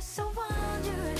so wonderful.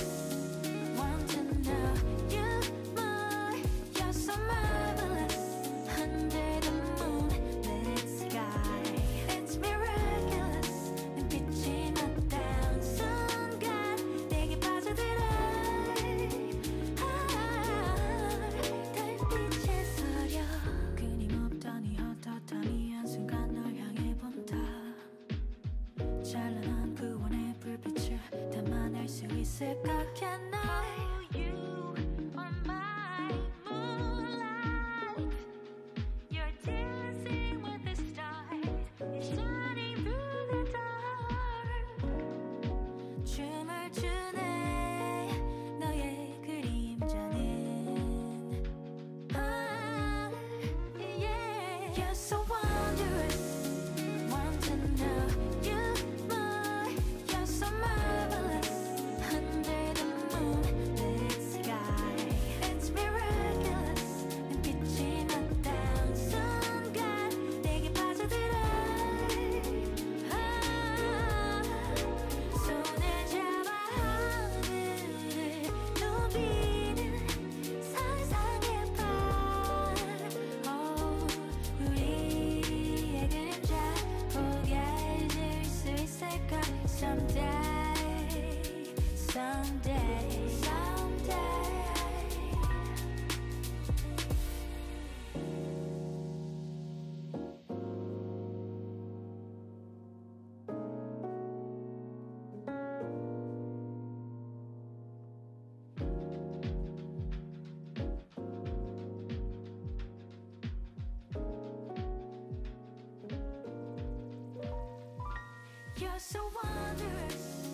You're so wondrous